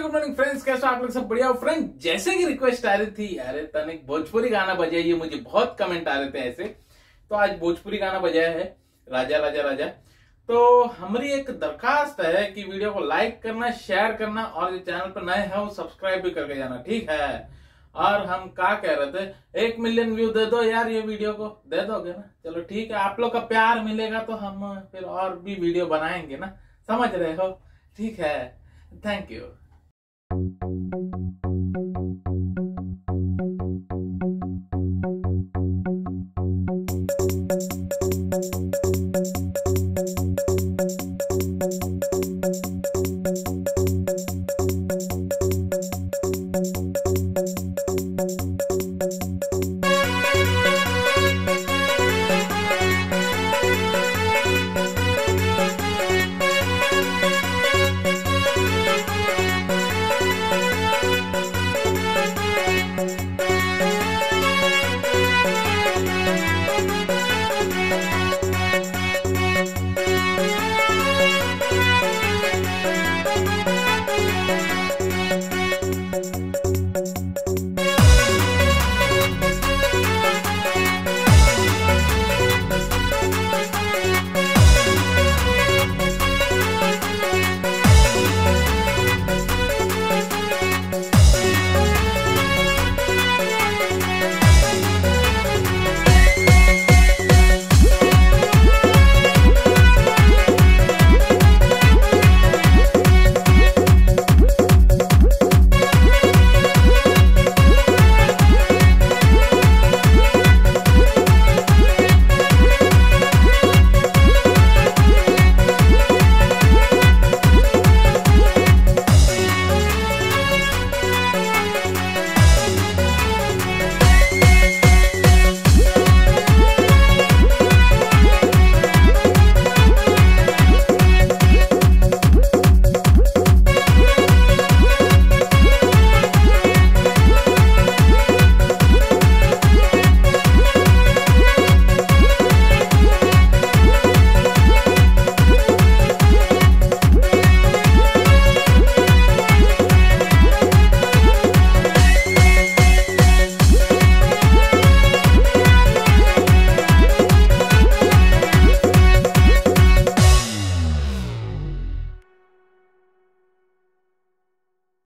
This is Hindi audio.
गुड मॉर्निंग फ्रेंड्स कैसे आप लोग सब बढ़िया हो? फ्रेंड जैसे कि रिक्वेस्ट आ रही थी, अरे तनिक भोजपुरी गाना बजाइए मुझे बहुत कमेंट आ रहे थे ऐसे। तो आज भोजपुरी गाना बजाया है, राजा राजा राजा। तो हमारी एक दरखास्त है कि वीडियो को लाइक करना शेयर करना और जो चैनल पर नए हैं, वो सब्सक्राइब भी करके जाना, ठीक है? और हम क्या कह रहे थे? एक मिलियन व्यू दे दो यार ये वीडियो को। दे दोगे ना? चलो ठीक है, आप लोग का प्यार मिलेगा तो हम फिर और भी वीडियो बनाएँगे ना? समझ रहे हो? ठीक है। Thank you